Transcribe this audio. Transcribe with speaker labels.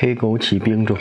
Speaker 1: 黑枸杞冰粥